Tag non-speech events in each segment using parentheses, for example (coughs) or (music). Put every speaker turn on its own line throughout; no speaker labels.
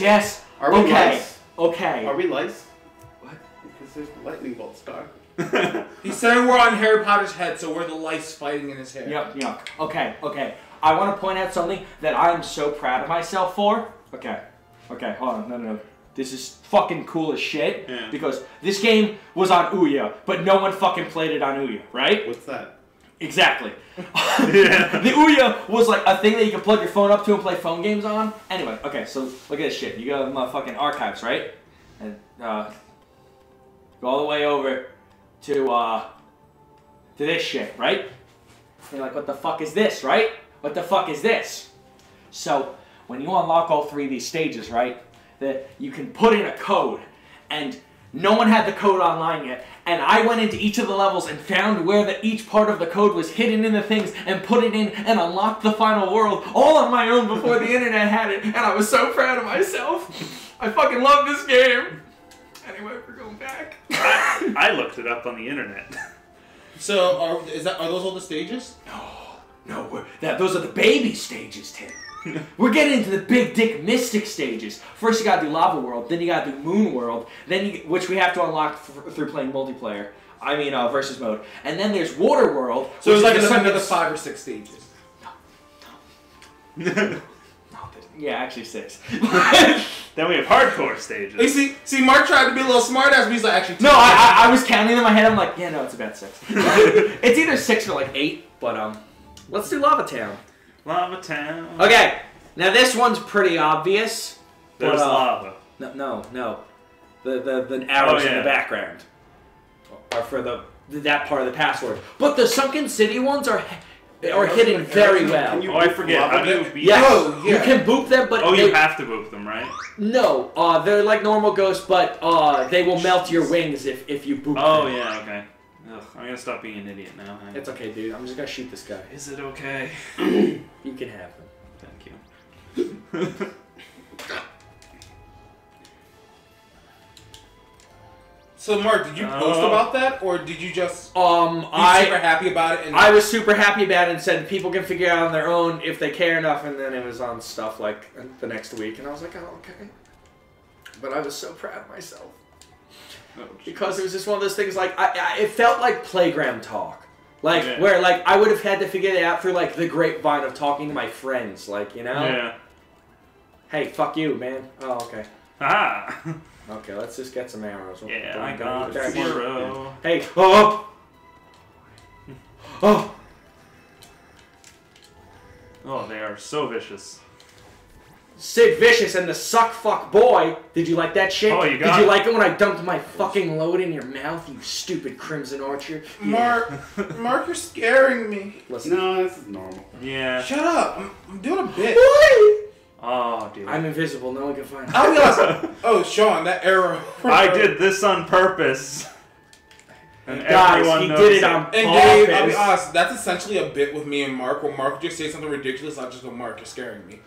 Yes, yes.
Are we
okay.
lice?
Okay.
Are we lice?
What?
Because there's a lightning bolt star. (laughs)
He's saying we're on Harry Potter's head, so we're the lice fighting in his hair.
Yep, yep. Okay, okay. I want to point out something that I am so proud of myself for. Okay, okay, hold on. No, no, no. This is fucking cool as shit.
Yeah.
Because this game was on Ouya, but no one fucking played it on Ouya, right?
What's that?
Exactly. (laughs) the Ouya was like a thing that you can plug your phone up to and play phone games on. Anyway, okay, so look at this shit. You go to my fucking archives, right? And uh, go all the way over to uh, to this shit, right? And you're like, what the fuck is this, right? What the fuck is this? So when you unlock all three of these stages, right, that you can put in a code, and no one had the code online yet. And I went into each of the levels and found where the, each part of the code was hidden in the things and put it in and unlocked the final world all on my own before the internet had it. And I was so proud of myself. I fucking love this game. Anyway, we're going back.
I, I looked it up on the internet.
So are is that are those all the stages? (gasps)
No, we're, that those are the baby stages, Tim. (laughs) we're getting into the big dick mystic stages. First, you gotta do lava world, then you gotta do moon world, then you, which we have to unlock th- through playing multiplayer. I mean, uh, versus mode, and then there's water world.
So
which
it's like
is the
another
sunken-
five or six stages.
No, (laughs) there's- yeah, actually six. (laughs)
then we have hardcore
You
stages.
see, see, Mark tried to be a little smart ass, but he's like, actually,
no, I, I, I was counting in my head. I'm like, yeah, no, it's about six. it's either six or like eight, but um, let's do Lava Town.
Lava Town.
Okay, now this one's pretty obvious.
There's
but, uh,
lava.
No, no, no. The the, the arrows
Oh,
in the background are for the that part of the password. But the sunken city ones are are hidden very well.
Can you
Oh, I forget.
lava?
How do you beat?
Yes,
Oh, yeah.
you can boop them, but
Oh,
they,
you have to boop them, right?
no. Uh, they're like normal ghosts, but uh, they will melt your wings if if you boop them.
Oh
them.
yeah, okay. Ugh, I'm gonna stop being an idiot now. Hang on.
It's okay, dude. I'm just gonna shoot this guy.
Is it okay? (clears throat) (coughs)
You can have him.
Thank you. (laughs)
So, Mark, did you post
Oh.
about that, or did you just
Um,
be
I
super happy about it? And
I was super happy about it and said people can figure it out on their own if they care enough. And then it was on stuff like the next week, and I was like, oh, okay. But I was so proud of myself because it was just one of those things. Like I, I it felt like playground talk, like
Yeah.
where like I would have had to figure it out through like the grapevine of talking to my friends, like you know,
Yeah.
hey, fuck you, man. Oh, okay.
Ah. (laughs)
Okay, let's just get some arrows.
Yeah,
Don't-
I got
need that shit.
zero.
Hey, oh, oh.
Oh, they are so vicious.
Sid Vicious and the suck fuck boy. Did you like that shit?
Oh, you got Did
you
it.
like it when I dumped my fucking load in your mouth, you stupid Crimson Archer? Yeah.
Mark, (laughs) Mark, you're scaring me.
Listen,
No, this is normal.
Yeah.
Shut up! I'm, I'm doing a bit.
Oh, dude.
I'm invisible. No one can find me.
I'll be honest. Oh, Sean, that arrow.
I did this on purpose. And
Guys,
everyone
he
knows
did it
it.
on
And Dave, I'll be
purpose.
honest, that's essentially a bit with me and Mark. where Mark just say something ridiculous, I'll just go, Mark, you're scaring me.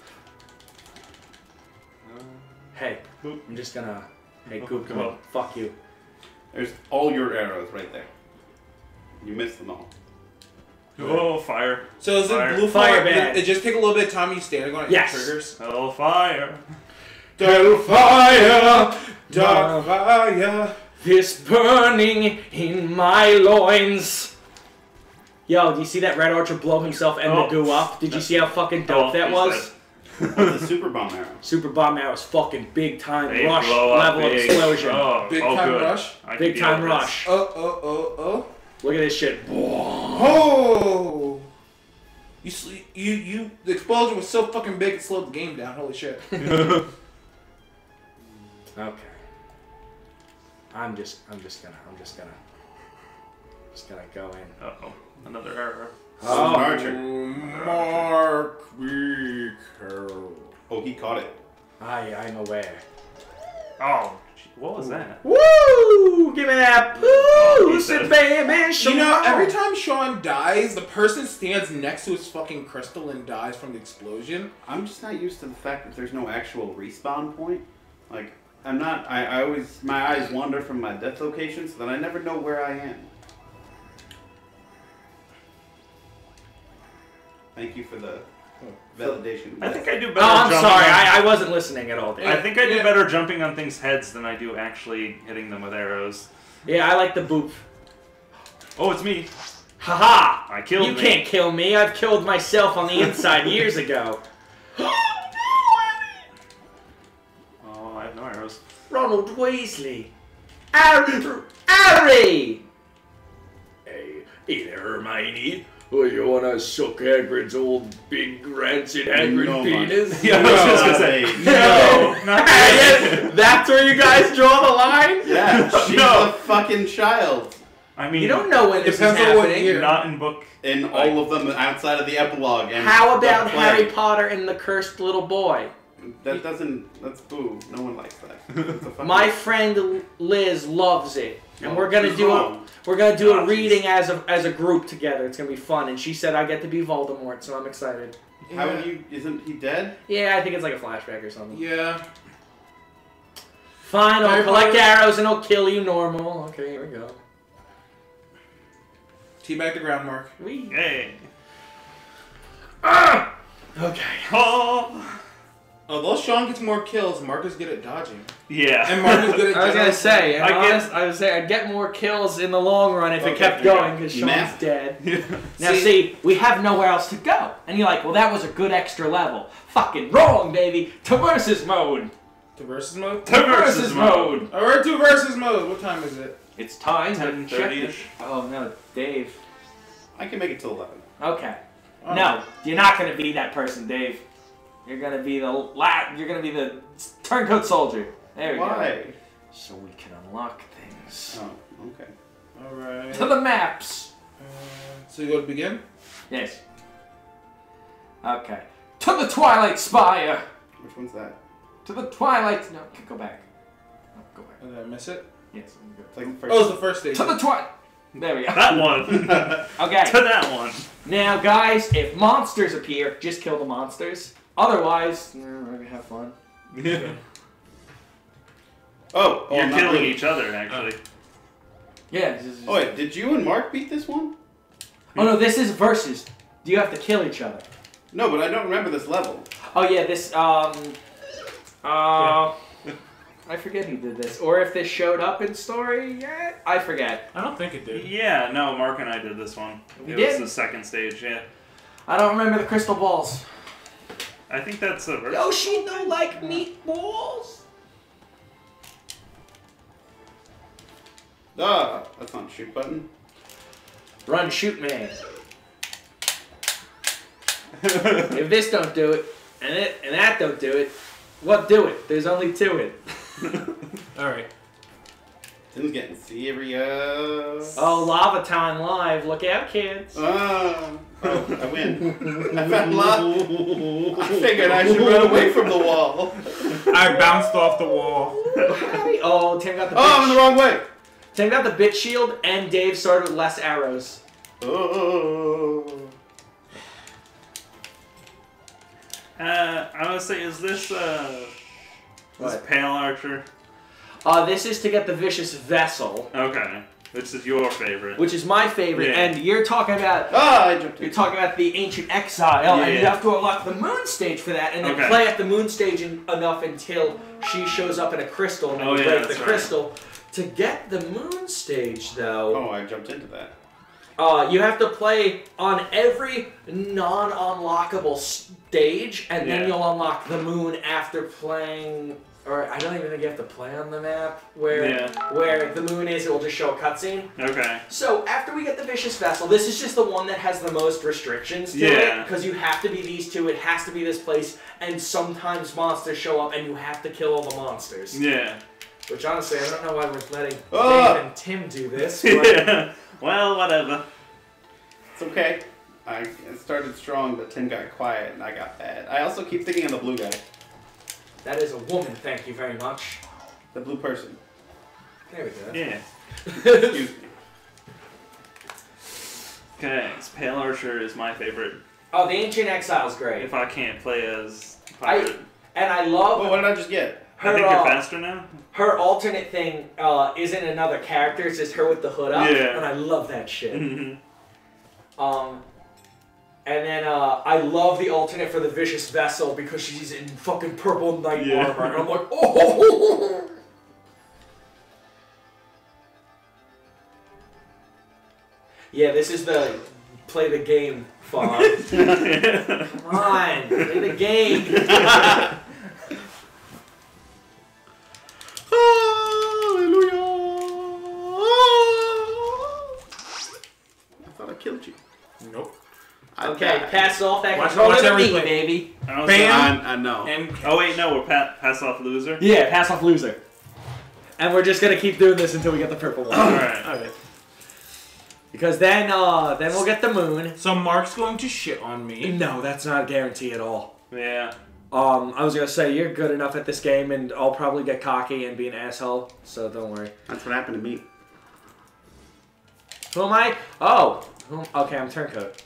Hey, I'm just gonna. Hey,
Oh,
Goop,
come
come
on.
on. Fuck you.
There's all your arrows right there. You missed them all.
Oh, fire.
So is
Fire.
it blue
Fire
fire?
ban.
It, it just take a little bit of time you standing on it
Yes.
and triggers.
Oh, fire.
Dark fire, dark fire.
This burning in my loins. Yo, do you see that Red Archer blow himself and
Oh.
the goo up? Did you see how fucking dope
Oh,
that
he's
was?
What's the super bomb arrow? (laughs)
Super Bomb arrow is fucking big time
They
rush
blow up
level
big.
explosion.
Oh,
Big
oh,
time
good.
rush?
I can
Big
deal
time
with this.
rush.
Oh, oh, oh, oh.
Look at this shit.
Oh! You, sl- you, you, the explosion was so fucking big it slowed the game down. Holy shit. (laughs)
Okay. I'm just, I'm just gonna, I'm just gonna, just gonna go in.
Uh oh, another error.
Oh, an.
Mark, be careful.
Oh, he caught it.
I, I'm aware.
Oh, gee, what was that?
Woo! Give me that
he
pussy,
said-
baby. Show
You know, every time Sean dies, the person stands next to his fucking crystal and dies from the explosion.
I'm just not used to the fact that there's no actual respawn point. Like, I'm not. I, I always my eyes wander from my death location, so that I never know where I am. Thank you for the hmm. validation.
I think I do better.
Oh,
better.
I'm
jumping
sorry.
on-
I, I wasn't listening at all. Dave.
I think I do
Yeah.
better jumping on things' heads than I do actually hitting them with arrows.
Yeah, I like the boop.
Oh, it's me.
Haha!
I killed
You
me.
can't kill me. I've killed myself on the inside (laughs) years ago. (gasps)
Oh, oh, I have no arrows.
Ronald Weasley. Harry! Harry! Hey, hey there, Hermione. Oh, you wanna suck Hagrid's old big rancid Hagrid
No,
penis? (laughs)
Yeah, I was just gonna say. (laughs)
No.
No, (laughs)
Yes, That's where you guys draw the line?
Yeah, she's
No.
a fucking child.
I mean,
You don't know when this is
Depends on what
happening.
year.
not in book.
In all of them outside of the epilogue. And
How about. Harry Potter and the Cursed Little Boy?
That doesn't. That's boo. No one likes that. (laughs) It's a
My friend Liz loves it, and
No,
we're gonna
she's
do a
wrong.
we're gonna do
Ah,
a
she's-
reading as a as a group together. It's gonna be fun, and she said I get to be Voldemort, so I'm excited.
How would you? Isn't he dead?
Yeah, I think it's like a flashback or something.
Yeah.
Fine, I'll
Harry
collect
Potter-
arrows and I'll kill you normal. Okay, here we go.
Teabag the ground mark.
Wee.
Hey.
Okay.
Oh.
Although Sean gets more kills, Mark is good at dodging.
Yeah.
And Mark is good at
I was gonna
general-
say, and
I get-
honest, I was say I'd get more kills in the long run if it kept going because Sean's
Math.
dead. (laughs) Now
See-
see, we have nowhere else to go, and you're like, well, that was a good extra level. Fucking wrong, baby. To versus mode.
To versus mode?
To versus mode.
Oh, we're to versus mode. What time is it?
It's time to
10:30
check the- Oh no, Dave.
I can make it till eleven.
Okay.
Oh.
No, you're not gonna be that person, Dave. You're gonna be the la- You're gonna be the turncoat soldier. There we go.
Why?
So we can unlock things.
Oh, okay.
Alright.
To the maps.
Uh, so you go to begin?
Yes. Okay. To the Twilight Spire.
Which one's that?
To the Twilight. No, go back. No, go back.
Did I miss it?
Yes. I'm.
It's like the first.
Oh, it's the first stage.
To the Twilight. There we go.
That one. (laughs)
Okay.
to that one.
Now, guys, if monsters appear, just kill the monsters. Otherwise, eh, maybe have fun.
You're
oh, oh, I'm
killing
really-
each other, actually.
Yeah. this is-
Oh wait, did you and Mark beat this one?
Oh no, this is versus. Do you have to kill each other?
No, but I don't remember this level.
Oh yeah, this um, uh, (laughs) I forget who did this, or if this showed up in story yet. I forget.
I don't think it did.
Yeah, no, Mark and I did this one.
We
it
did?
was the second stage, yeah.
I don't remember the crystal balls.
I think that's the verse.
Yoshi don't like meatballs.
Ah, that's not a shoot button.
Run, shoot, man. if this don't do it, and it and that don't do it, what do it? There's only two it. (laughs)
Alright.
Tim's getting serious.
Oh, Lava Time Live! Look out, kids.
Ah. Oh, I win. (laughs) I found love. I figured I should run away from the wall.
I bounced off the wall.
oh, Tim got the.
Oh, I'm in the wrong way.
Tim got the bit shield, and Dave started with less arrows.
Oh.
Uh, I would say, is this, uh, this Pale Archer?
Uh, this is to get the vicious vessel,
Okay. This is your favorite.
which is my favorite,
Yeah.
and you're talking about.
Ah, I jumped
You're
in.
talking about the ancient exile, and you have to unlock the moon stage for that, and then
Okay.
play at the moon stage en- enough until she shows up in a crystal, and then
Oh,
you
yeah,
break the
right.
crystal. To get the moon stage, though,
Oh, I jumped into that.
uh, you have to play on every non-unlockable stage, and then you'll unlock the moon after playing. Or I don't even think you have to play on the map where
Yeah.
where the moon is. It will just show a cutscene.
Okay.
So after we get the vicious vessel, this is just the one that has the most restrictions to
Yeah.
it because you have to be these two. It has to be this place, and sometimes monsters show up, and you have to kill all the monsters.
Yeah.
Which honestly, I don't know why we're letting
Ah!
Dave and Tim do this. But (laughs)
yeah. Well, whatever.
It's okay. I started strong, but Tim got quiet and I got bad. I also keep thinking of the blue guy,
that is a woman. Thank you very much.
the blue person.
There we go.
Yeah. (laughs)
Excuse me.
Okay, Pale Archer is my favorite.
Oh, the Ancient Exile's great,
If I can't play as pirate,
and I love
Oh, what did I just get?
I
her.
think
uh,
you're faster now.
her alternate thing uh, isn't another character; it's just her with the hood up,
Yeah.
and I love that shit.
hmm
Um, And then uh, I love the alternate for the Vicious Vessel because she's in fucking purple knight
Yeah.
armor. And I'm like, (laughs) oh! Yeah, this is the play the game font. (laughs) Come on, play the game. (laughs) Okay,
died.
pass off that
Watch-
controller
watch
to me, baby.
I
Bam.
I, I know.
And
Oh wait, no, we're pa- pass off loser.
Yeah, pass off loser. And we're just gonna keep doing this until we get the purple one.
All right.
okay.
because then, uh, then we'll get the moon.
So Mark's going to shit on me.
No, that's not a guarantee at all.
Yeah.
Um, I was gonna say you're good enough at this game, and I'll probably get cocky and be an asshole. So don't worry.
That's what happened to me.
Who am I? Oh, okay, I'm turncoat.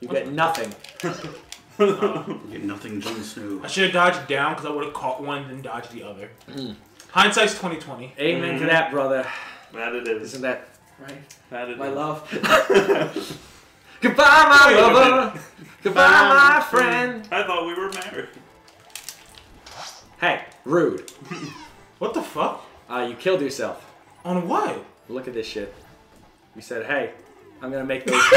You get nothing.
You get nothing, Jon Snow.
I should have dodged down because I would have caught one and then dodged the other. Hindsight's 2020.
Amen to
Mhm.
that, brother.
That it is.
Isn't that right?
That it
My
is.
love. (laughs) Goodbye, my
Wait
lover. Goodbye, my friend.
I thought we were married.
Hey, rude. (laughs)
What the fuck?
Uh, you killed yourself.
On what?
Look at this shit. You said, hey, I'm gonna make those. (laughs)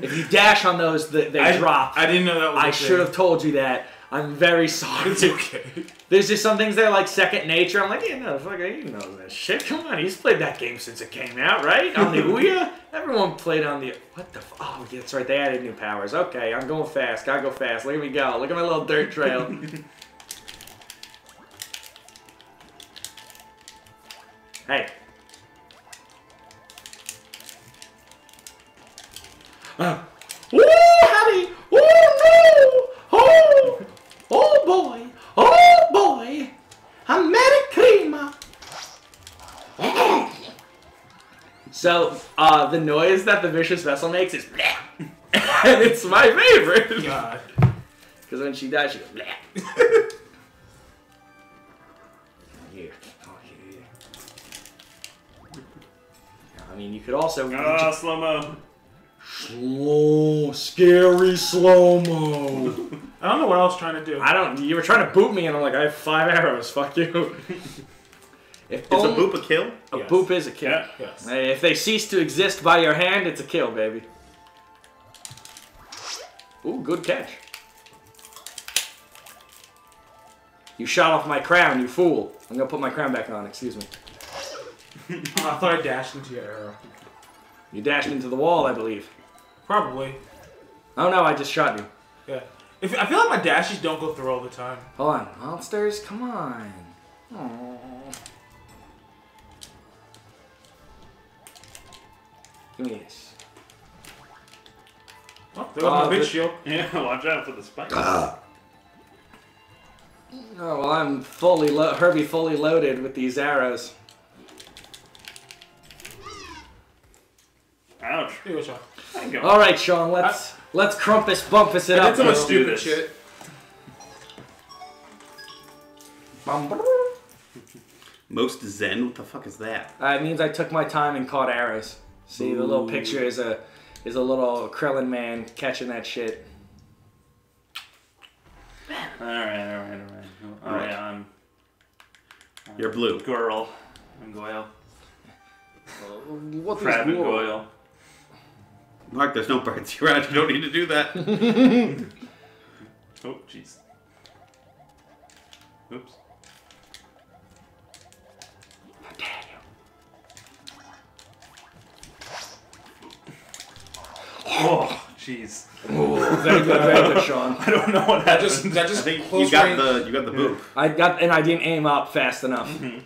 if you dash on those, they, they
I,
drop.
I didn't know that was
I
a thing.
should have told you that. I'm very sorry.
It's okay. (laughs)
There's just some things that are like second nature. I'm like, yeah, no, fuck, he knows that shit. Come on, he's played that game since it came out, right? On the (laughs) Ouya? Everyone played on the. What the? F- oh, yeah, that's right. They added new powers. Okay, I'm going fast. Gotta go fast. Look at me go. Look at my little dirt trail. hey. Uh. Ooh, honey! Oh no! Oh! Oh boy! Oh boy! I'm Crema! So, uh, the noise that the vicious vessel makes is (laughs) and it's my favorite.
God. (laughs)
Because when she dies, she goes bleh. (laughs) Here. Oh, here. I mean, you could also.
Ah, slow mo.
Slow, scary slow mo. (laughs)
I don't know what I was trying to do.
I don't. You were trying to boot me, and I'm like, I have five arrows. Fuck you. (laughs) If
Is a boop a kill?
a
Yes.
boop is a kill.
Yeah.
Yes.
If they cease to exist by your hand, it's a kill, baby. Ooh, good catch. You shot off my crown, you fool. I'm gonna put my crown back on, excuse me.
Oh, (laughs) I thought I dashed into your arrow.
You dashed into the wall, I believe.
Probably.
Oh no, I just shot you.
Yeah. If I feel like my dashes don't go through all the time.
Hold on. Monsters, come on. Aww. Give me this.
Oh, there goes
Uh,
my big shield.
Yeah, watch out for the spikes.
Oh, well, I'm fully lo- Herbie fully loaded with these arrows.
Ouch.
Here you go, Sean.
Thank you.
All right, Sean, let's let's crumpus bumpus it
I
up.
did so much
bro.
do
stupid
this.
shit.
Most Zen? What the fuck is that?
Uh, it means I took my time and caught arrows. See, the little picture is a is a little Krellin man catching that shit.
All right, all right, all right. Oh
Alright.
yeah, I'm.
You're blue.
Girl. I'm Goyle.
What is
Crabbe and
war?
Goyle.
Mark, there's no birds around. (laughs) You don't need to do that. (laughs)
Oh, jeez. Oops. Damn. Oh, jeez.
Ooh, very good, very good, Sean. (laughs)
I don't know what
That
happened.
just that
I think
close
you got
range.
the you got the boop.
I got and I didn't aim up fast enough. Mm-hmm.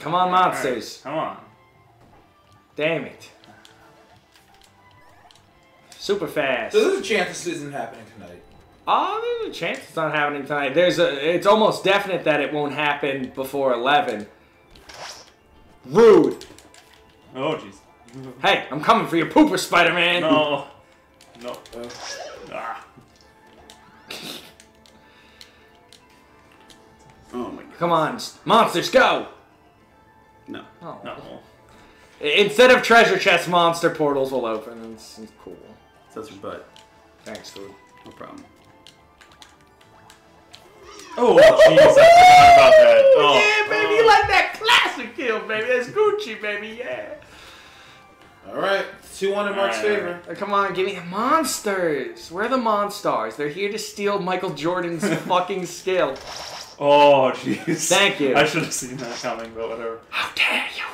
Come on, monsters!
Come on.
Damn it! Super fast.
So there's a chance this isn't happening tonight.
Oh, there's a chance it's not happening tonight. There's a. It's almost definite that it won't happen before eleven. Rude.
Oh, jeez.
Hey, I'm coming for your pooper, Spider-Man.
No. No. Ah.
Oh my god.
Come on, monsters, go!
No.
Oh.
No.
Instead of treasure chest, monster portals will open. It's, it's cool.
That's your butt.
Thanks, dude.
No problem.
Oh, jeez, I forgot about that. Oh,
yeah, baby, you like that classic kill, baby. That's Gucci, baby. Yeah.
All right, two one in Mark's
Alright,
favor.
Oh, come on, give me monsters. Where are the monsters? They're here to steal Michael Jordan's (laughs) fucking skill.
Oh, jeez.
Thank you.
I should have seen that coming, but whatever.
How dare you?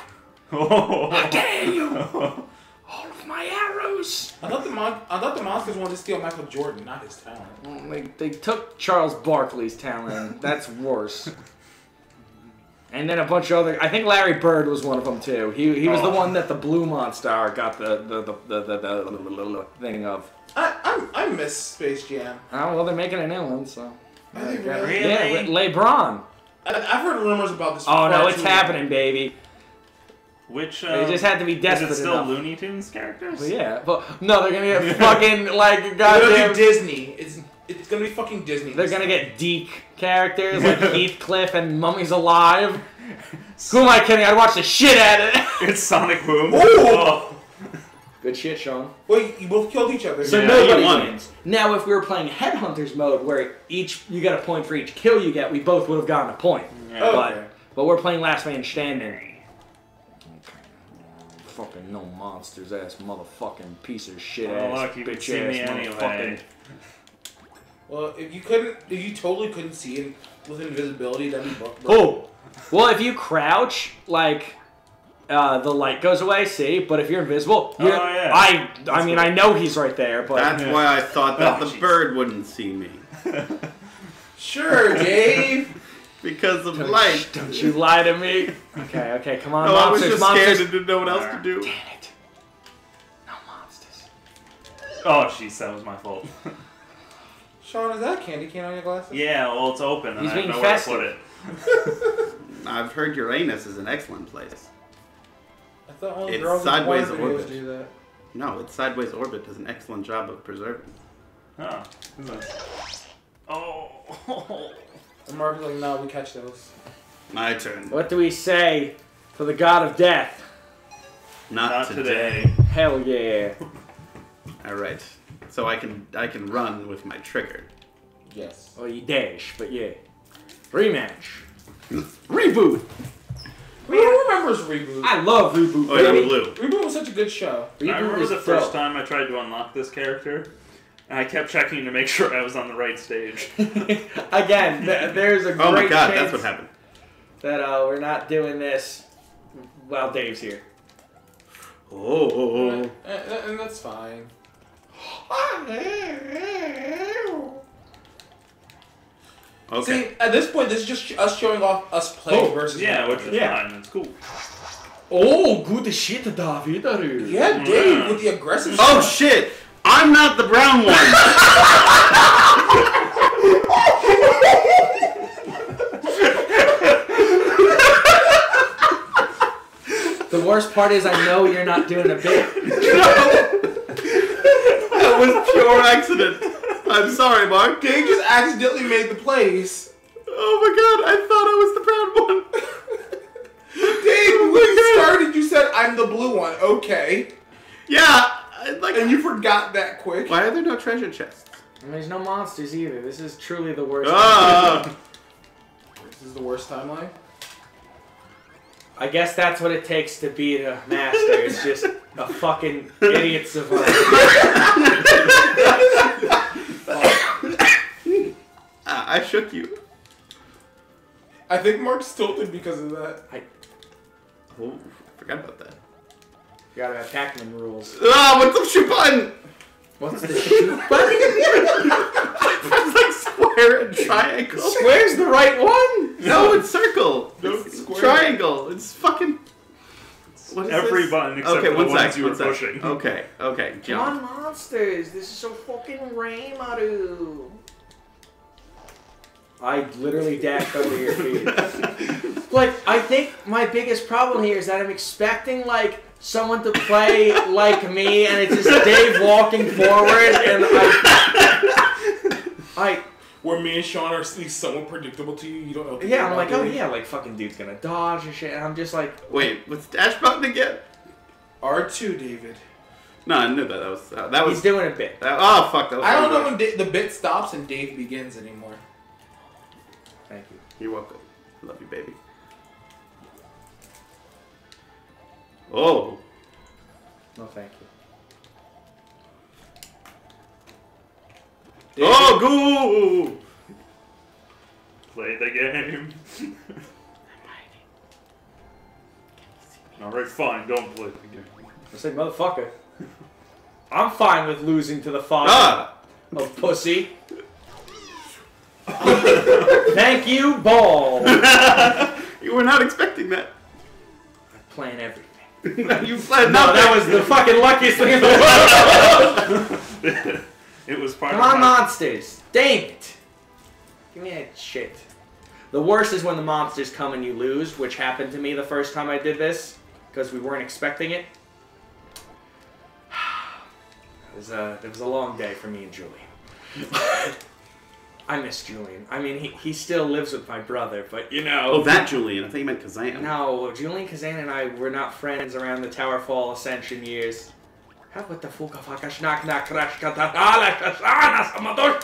Oh.
How dare you? (laughs) All of my arrows.
I thought the mon- I thought the monsters wanted to steal Michael Jordan, not his talent.
Well, They, they took Charles Barkley's talent. That's worse. And then a bunch of other. I think Larry Bird was one of them too. He, he was the
Oh.
one that the Blue Monster got the the, the, the, the, the, the thing of.
I I, I miss Space Jam.
Oh well, they're making a new one, so.
I think
Yeah,
really.
Yeah, Le- LeBron.
I, I've heard rumors about this.
Oh no,
far
it's
too
happening, baby.
Which,
They
um,
just had to be desperate.
Is
desperate
it still
enough.
Looney Tunes characters?
Well, yeah, but no, they're gonna get (laughs) fucking like
They're
goddamn.
Disney. It's it's gonna be fucking Disney.
They're gonna
time.
get DiC characters like (laughs) Heathcliff and Mummies Alive. (laughs) Who am I kidding? I'd watch the shit out of it.
It's Sonic Boom.
Ooh!
Oh.
Good shit, Sean.
Wait, you both killed each other.
So
Yeah,
nobody wins. Now, if we were playing Headhunters mode, where each you get a point for each kill you get, we both would have gotten a point.
Yeah.
Oh,
But
okay.
but we're playing Last Man Standing. Okay. Fucking no monsters, ass motherfucking piece of shit
Well,
ass
look, you
bitch
see
ass
me anyway.
Well, if you couldn't, if you totally couldn't see him with invisibility, that'd be bu- bu-
Oh, well, if you crouch, like uh, the light goes away. See, but if you're invisible,
Oh,
you're,
yeah.
I I mean
cool.
I know he's right there, but
That's
Yeah.
why I thought that
Oh,
the
jeez.
bird wouldn't see me.
Sure, Dave. (laughs)
Because of
don't,
light.
don't you lie to me. Okay, okay, come on,
No, I was
monsters,
just
monsters.
scared and didn't know what else to do.
Damn it! No monsters.
Oh, jeez, that was my fault.
Sean, is that a candy cane on your glasses?
yeah, well, it's open and
He's
I have
being
nowhere
festive.
to put it. (laughs)
I've heard Uranus is an excellent place.
I thought only
It's
girls in
sideways
porn
orbit.
do that.
No, its sideways orbit does an excellent job of preserving.
Oh, who's? (laughs) Oh.
And Mark is like, no, we catch those.
My turn.
What do we say for the god of death?
Not,
Not
today.
today.
Hell yeah! (laughs)
All right. So I can I can run with my trigger.
Yes.
Well, you dash, but yeah. Rematch. Hmm. Reboot.
Who remembers Reboot?
I love reboot.
Oh, yeah, blue.
Reboot was such a good show.
Reboot
I remember
was
the first
dope.
time I tried to unlock this character, and I kept checking to make (laughs) sure I was on the right stage. (laughs)
Again, th- there's a great (laughs)
Oh my god,
chance
that's what happened.
that uh, we're not doing this while Dave's here.
Oh.
And, and that's fine.
Okay.
See, at this point, this is just us showing off us playing
Oh,
versus
yeah, which is.
Yeah.
fine. It's cool.
Oh, good shit, David.
Yeah, Dave with the aggressive.
Oh
shit.
Shit! I'm not the brown one.
The worst part is I know you're not doing a bit.
that was pure accident. I'm sorry, Mark.
Dave just accidentally made the plays.
Oh my god, I thought I was the brown one.
Dave, when oh you started, you said I'm the blue one. Okay,
Yeah, I, like.
and you forgot that quick.
Why are there no treasure chests?
And there's no monsters either. This is truly the worst.
Ah, (laughs)
This is the worst timeline.
I guess that's what it takes to be a master. It's (laughs) just a fucking idiot savant.
Ah, I shook you.
I think Mark's tilted because of that.
Oh, forgot about that.
You gotta have Pac-Man rules.
Ah, what's the shoot button?
What's the (laughs) shoot button?
It's like square and triangle.
Square's the right one.
No, it's circle.
No,
It's
it's square.
triangle. It's fucking. What is
Every
this?
button except
okay,
for
one
the ones
sec,
you were
sec.
pushing.
Okay, okay,
Come
jump.
on, monsters. This is so fucking rain, Maru. I literally dashed over your (laughs) feet. Like, I think my biggest problem here is that I'm expecting, like, someone to play like me, and it's just Dave walking forward, and I. I.
Where me and Sean are at least somewhat predictable to you. You don't know.
Yeah, I'm like, oh yeah, like, fucking dude's gonna dodge and shit, and I'm just like,
Wait, what's dash button again?
R2, David.
No, I knew that. That was uh, that was.
He's doing a bit.
that- oh fuck! That was.
I don't know
so
when da- the bit stops and Dave begins anymore.
Thank you.
You're welcome. Love you, baby. Oh,
No, thank you.
oh, goo!
Play the game. Alright, fine, don't play the game.
I say, motherfucker. (laughs) I'm fine with losing to the father
Ah!
of pussy. (laughs) Thank you, ball. (laughs)
You were not expecting that.
I plan everything. (laughs)
you planned
No,
nothing.
that was the fucking luckiest thing in the world.
it was part
Come
of
on,
my-
monsters. Dang it. Give me that shit. The worst is when the monsters come and you lose, which happened to me the first time I did this, because we weren't expecting it. (sighs) It was, a, it was a long day for me and Julie. I miss Julian. I mean, he, he still lives with my brother, but you know.
Oh, that Julian. I thought you meant Kazan.
No, Julian Kazan and I were not friends around the Towerfall Ascension years. How what the fuck fuck schnack knack crash katatala shasana samadosh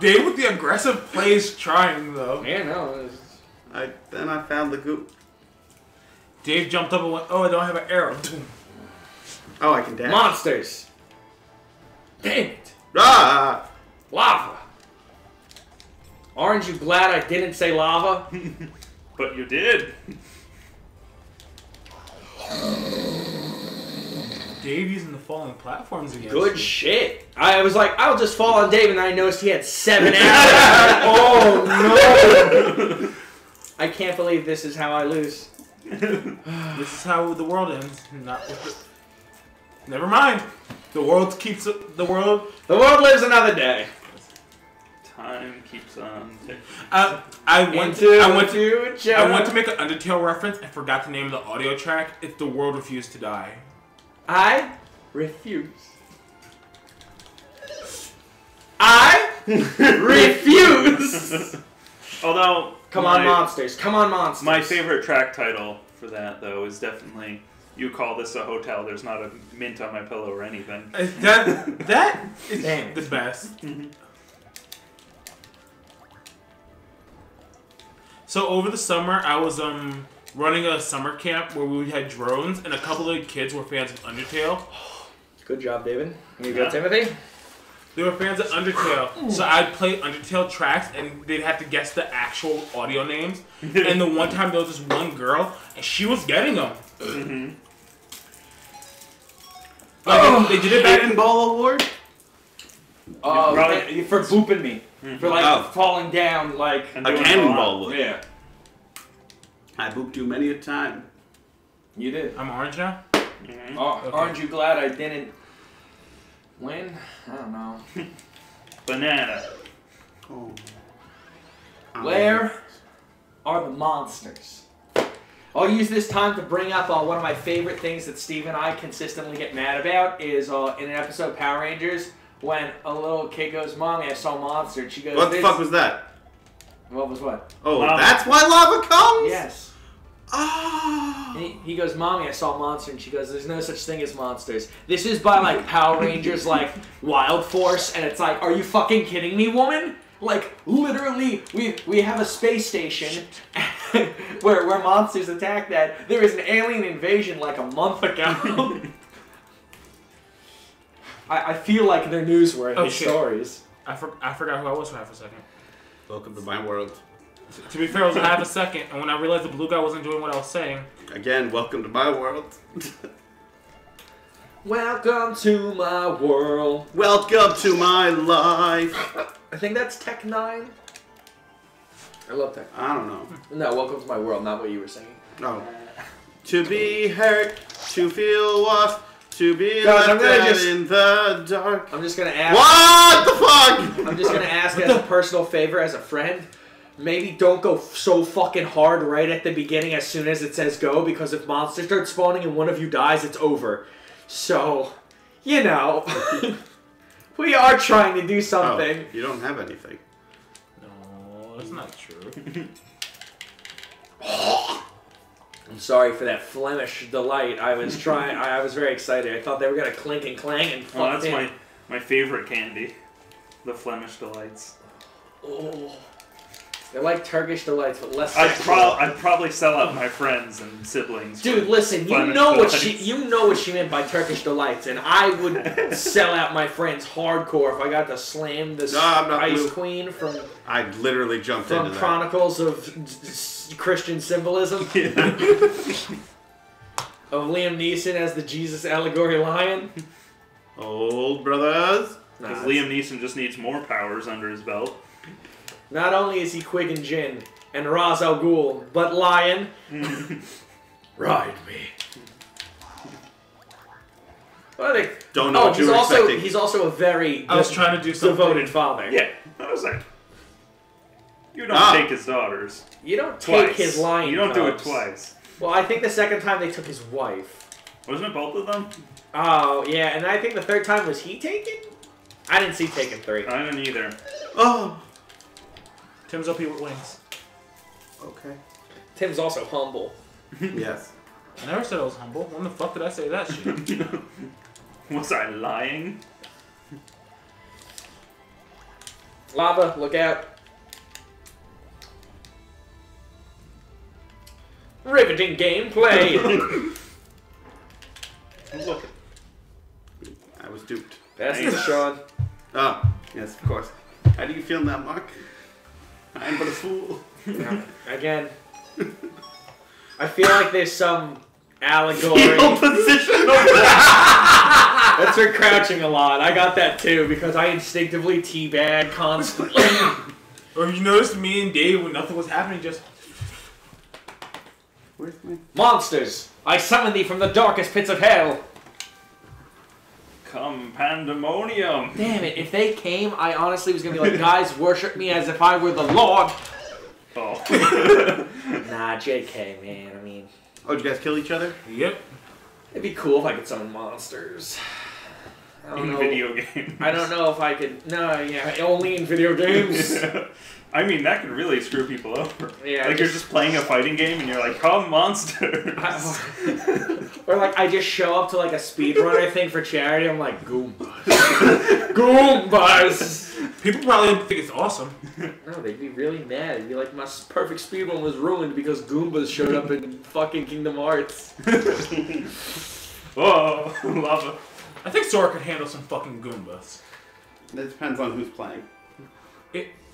Dave with the aggressive plays trying though.
Yeah, no. it was-
I then I found the goop.
Dave jumped up and went, "Oh, I don't have an arrow."
Oh, I can dash.
Monsters! Damn it!
Ah!
Lava! Aren't you glad I didn't say lava? (laughs)
But you did.
Dave using the falling platforms again.
Good shit. I was like, I'll just fall on Dave, and I noticed he had seven (laughs) arrows. oh no! I can't believe this is how I lose.
This is how the world ends. Not. Never mind. The world keeps the world.
The world lives another day.
Time keeps on ticking.
Uh, I went.
Into
I went to.
future.
I went to make an Undertale reference and forgot the name of the audio track. It's "The World Refused to Die."
I refuse. I (laughs) refuse. (laughs)
Although,
Come
my,
on, monsters. Come on, monsters.
My favorite track title for that, though, is definitely "You Call This a Hotel." There's not a mint on my pillow or anything.
Uh, That that is (laughs)
Damn
the best. So over the summer, I was um running a summer camp where we had drones, and a couple of kids were fans of Undertale.
Good job, David. You
Yeah.
good, Timothy?
They were fans of Undertale, so I'd play Undertale tracks, and they'd have to guess the actual audio names. (laughs) and the one time there was this one girl, and she was getting them.
Mhm.
Like, they, they did it back in
Cannonball Award?
Oh,
Probably-
for booping me. For like
Oh.
falling down, like.
A cannonball
lot.
award.
Yeah.
I booped you many a time.
You did.
I'm orange now.
Mhm.
Oh,
Okay.
Aren't you glad I didn't win? I don't know. (laughs)
Banana.
Oh.
Where are the monsters? I'll use this time to bring up uh, one of my favorite things that Steve and I consistently get mad about is uh, in an episode of Power Rangers when a little kid goes, "Mommy, I saw a monster," and she goes,
What the
"This."
fuck was that?
what was what?
Oh,
Lava.
that's why lava comes?
Yes.
Oh.
He, he goes, "Mommy, I saw a monster," and she goes, "There's no such thing as monsters. This is by like Power Rangers, like Wild Force, and it's like, are you fucking kidding me, woman? Like literally, we we have a space station (laughs) where where monsters attack that. There was an alien invasion like a month ago." (laughs) I, I feel like they're newsworthy
Oh,
stories.
I, for, I forgot who I was for half a second.
Welcome to my world.
To be fair, it was a half a second, and when I realized the blue guy wasn't doing what I was saying,
Again, welcome to my world. (laughs)
Welcome to my world.
welcome to my life.
I think that's Tech N9ne. I love Tech.
I don't know. Hmm.
No, welcome to my world, not what you were saying.
Oh. To be hurt, to feel lost, to be
Guys, I'm
left
gonna
out
just-
in the dark.
I'm just gonna ask.
What the fuck?
I'm just gonna ask as a personal favor, as a friend. Maybe don't go f- so fucking hard right at the beginning as soon as it says go, because if monsters start spawning and one of you dies, it's over. So, you know, (laughs) we are trying to do
Oh,
something.
you don't have anything.
no, that's not true. (laughs)
I'm sorry for that Flemish delight. I was trying. I, I was very excited. I thought they were gonna clink and clang and
Oh, that's
fuck
my my favorite candy, the Flemish delights.
Oh. They're like Turkish delights, but less.
I'd,
sexual.
pro- I'd probably sell out my friends and siblings.
Dude, listen. You know what she you know what she meant by Turkish delights, and I would (laughs) sell out my friends hardcore if I got to slam this
No, I'm not
Ice
blue.
Queen from
I literally jumped
from
into that.
Chronicles of (laughs) Christian symbolism (laughs)
Yeah.
of Liam Neeson as the Jesus allegory lion.
Old brothers.
Because
it's-
Liam Neeson just needs more powers under his belt.
Not only is he Qui-Gon Jinn and Ra's al Ghul, but Lion. (laughs) Ride me. Well, they,
Don't know
oh,
what you
he's
were
also
expecting.
he's also a very
I was trying to do something.
devoted father.
Yeah, I was like, you don't
Ah.
take his daughters
You don't
twice.
take his lion.
You don't do it twice.
Well, I think the second time they took his wife.
Wasn't it both of them?
Oh yeah, and I think the third time was he taken. I didn't see Taken three.
I didn't either.
Oh.
Tim's up here with wings.
Okay.
Tim's also humble. (laughs)
yes.
I never said I was humble. When the fuck did I say that shit? (laughs)
Was I lying?
Lava, look out. Riveting gameplay. (laughs)
Look. I was duped.
That's
Nice.
the Sean.
Oh, yes, of course. How do you feel now, Mark? (laughs) I am but a fool.
Again. I feel like there's some allegory. (laughs)
Fetal position. (laughs)
That's for crouching a lot. I got that too because I instinctively teabag constantly. (coughs)
or you noticed me and Dave when nothing was happening, just
Where's my?
Monsters, I summon thee from the darkest pits of hell.
Come pandemonium.
Damn it, if they came, I honestly was gonna be like, guys, worship me as if I were the Lord.
Oh. (laughs)
Nah, JK, man. I mean,
Oh, did you guys kill each other?
yep.
it'd be cool if I could summon monsters. I don't
in
know.
video games.
I don't know if I could. No, yeah, only in video games. (laughs)
I mean, that could really screw people over.
Yeah,
like you're just playing a fighting game and you're like, come monsters.
Or like I just show up to like a speedrunner thing for charity. I'm like Goombas, (laughs) Goombas.
People probably think it's awesome.
No, they'd be really mad. It'd be like my perfect speedrun was ruined because Goombas showed up in fucking Kingdom Hearts. (laughs)
Whoa, (laughs) lava.
I think Sora could handle some fucking Goombas.
It depends on who's playing.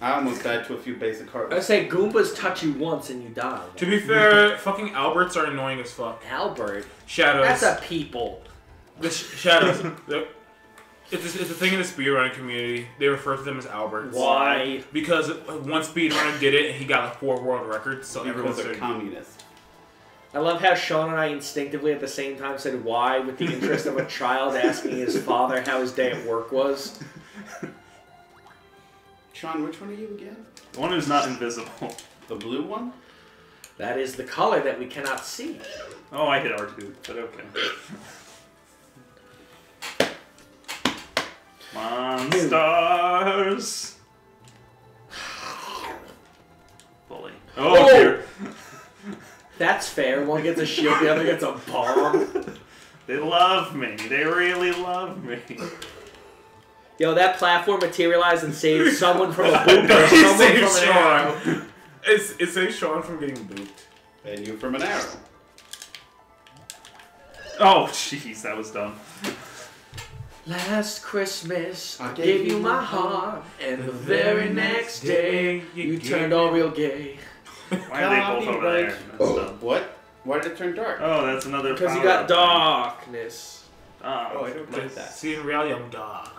It-
I almost died to a few basic cards.
I say Goombas touch you once and you die.
To be fair, fucking Alberts are annoying as fuck.
Albert,
Shadows.
that's a people.
The sh- shadows. the- it's, a, it's a thing in the speedrunning community. They refer to them as Alberts.
Why?
Because one speedrunner did it and he got like four world records, so everyone
Because they're
started.
I love how Sean and I instinctively at the same time said why with the interest of a child asking his father how his day at work was. (laughs)
Sean, which one are you again?
The one who's not invisible.
The blue one?
That is the color that we cannot see.
Oh, I hit R2, but okay. Monsters. Bully. Oh,
Oh!
dear.
That's fair. One gets a shield, the other gets a bomb. (laughs)
They love me. They really love me.
Yo, that platform materialized and saved (laughs) someone from a boot (laughs) or someone
saved
from an arrow.
Sean. It's, it saved Sean from getting booped.
And you from an arrow.
Oh, jeez, that was dumb.
Last Christmas, I
I
gave
gave
you
you
my
my
heart, and the very next day, you turned all real gay. (laughs)
Why are they both over there? That's dumb.
What? Why did it turn dark?
Oh, that's another.
Because you got darkness.
Oh,
Oh, I don't like that.
See, in reality, I'm dark.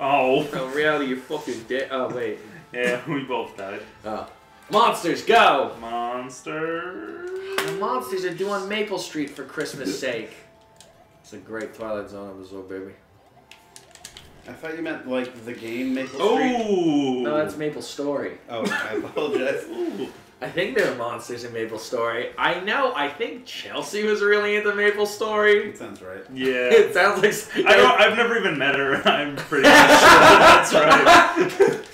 Oh, (laughs)
Oh, reality, you're fucking dead. Oh, wait.
yeah, (laughs) we both died.
Oh. Monsters, go!
Monsters.
The monsters are doing Maple Street for Christmas sake. It's a great Twilight Zone episode, baby.
I thought you meant like the game Maple Street.
Oh.
No, that's Maple Story.
Oh, I apologize.
Ooh.
I think there are monsters in Maple Story. I know, I think Chelsea was really into Maple Story.
It sounds right.
Yeah. (laughs)
It sounds like.
I don't. I've never even met her. (laughs) I'm pretty sure that's right. (laughs)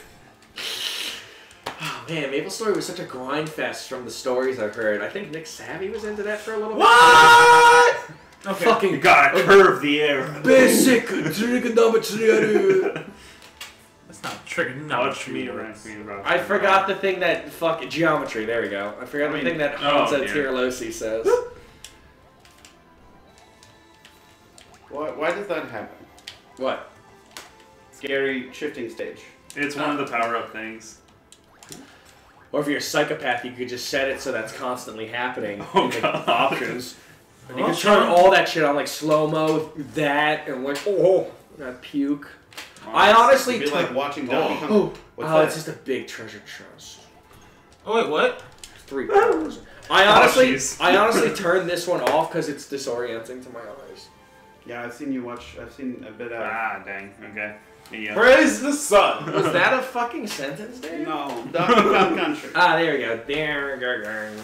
Oh man, Maple Story was such a grind fest from the stories I've heard. I think Nick Savvy was into that for a little
What? Okay.
You
Fucking
gotta curve the air.
basic
rough.
I forgot the thing that fuck geometry. There we go. I forgot
I mean-
the thing that
Oh,
Hansa
dear.
Tirolosi says.
Why, why does that happen?
what?
Scary shifting stage.
It's one of the power up things.
Or if you're a psychopath, you could just set it so that's constantly happening.
Oh,
in the
God.
options. And you can turn all that shit on like slow mo, that, and like oh, that puke. I honestly
It'd be
turn-
like watching Donkey Kong.
Oh,
What's
oh,
that?
it's just a big treasure chest.
Oh wait, what?
Three dollars. I honestly,
jeez.
I honestly (laughs) turned this one off because it's disorienting to my eyes.
Yeah, I've seen you watch. I've seen a bit of.
Ah, dang. Okay. Yeah.
Praise the sun.
Was that a (laughs) fucking sentence, Dave?
No, Donkey Kong Country.
Ah, there we go. There, we go.